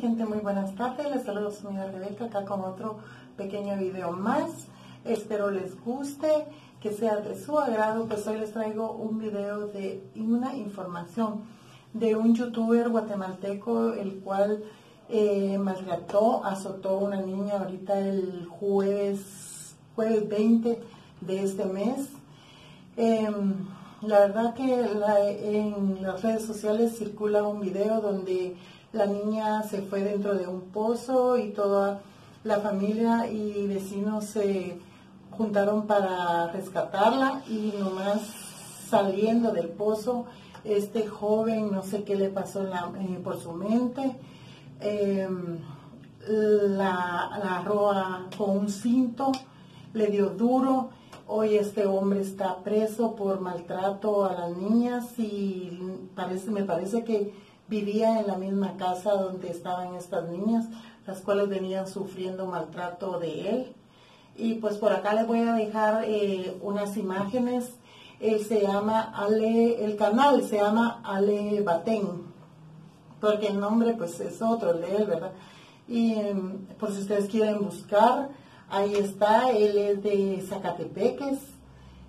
gente? Muy buenas tardes. Les saludo a su amiga Rebeca acá con otro pequeño video más. Espero les guste, que sea de su agrado. Pues hoy les traigo un video de una información de un youtuber guatemalteco el cual eh, maltrató, azotó a una niña ahorita el jueves, jueves 20 de este mes. Em, la verdad que en las redes sociales circula un video donde la niña se fue dentro de un pozo y toda la familia y vecinos se juntaron para rescatarla y nomás saliendo del pozo, este joven, no sé qué le pasó eh, por su mente, em, la, la roa con un cinto, le dio duro. Hoy este hombre está preso por maltrato a las niñas y parece, me parece que vivía en la misma casa donde estaban estas niñas, las cuales venían sufriendo maltrato de él. Y pues por acá les voy a dejar eh, unas imágenes. Él se llama Ale, el canal se llama Ale Batén, porque el nombre pues es otro, el de él, ¿verdad? Y em, por si ustedes quieren buscar, Ahí está, él es de Zacatepeques.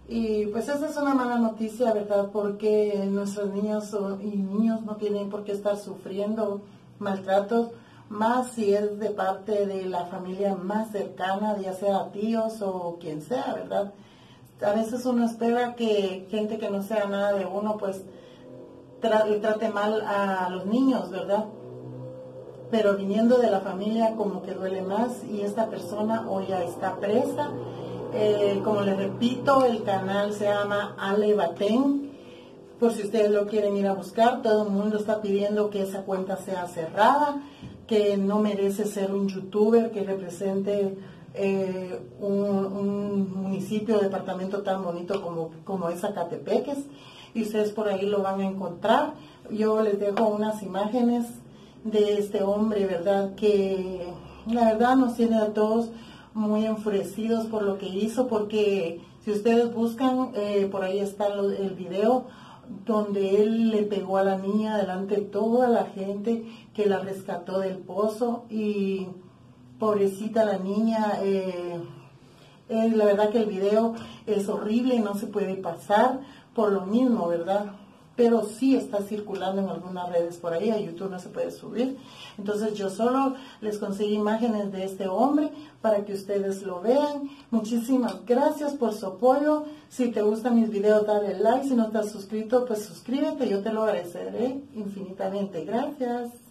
Y pues esa es una mala noticia, ¿verdad? Porque nuestros niños y niños no tienen por qué estar sufriendo maltratos, más si es de parte de la familia más cercana, ya sea tíos o quien sea, ¿verdad? A veces uno espera que gente que no sea nada de uno, pues trate mal a los niños, ¿verdad? pero viniendo de la familia como que duele más y esta persona hoy ya está presa. Eh, como les repito, el canal se llama Ale Batén. Por si ustedes lo quieren ir a buscar, todo el mundo está pidiendo que esa cuenta sea cerrada, que no merece ser un youtuber que represente eh, un, municipio, departamento tan bonito como, como es Acatepeques. Y ustedes por ahí lo van a encontrar. Yo les dejo unas imágenes de este hombre, ¿verdad? Que la verdad nos tiene a todos muy enfurecidos por lo que hizo, porque si ustedes buscan, eh, por ahí está el video donde él le pegó a la niña delante de toda la gente que la rescató del pozo y pobrecita la niña, eh, eh, la verdad que el video es horrible no se puede pasar por lo mismo, ¿verdad? Pero sí está circulando en algunas redes por ahí, a YouTube no se puede subir. Entonces yo solo les conseguí imágenes de este hombre para que ustedes lo vean. Muchísimas gracias por su apoyo. Si te gustan mis videos, dale like. Si no estás suscrito, pues suscríbete. Yo te lo agradeceré infinitamente. Gracias.